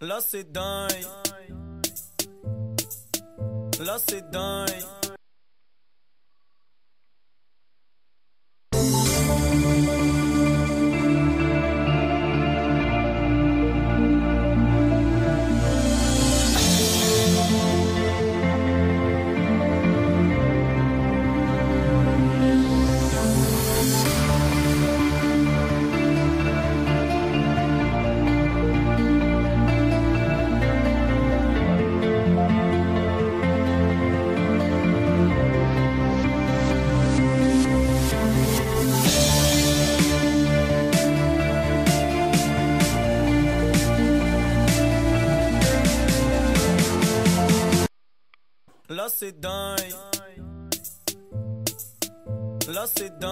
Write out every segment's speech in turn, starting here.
Là c'est dingue. Là c'est dingue. Là c'est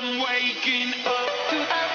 I'm waking up to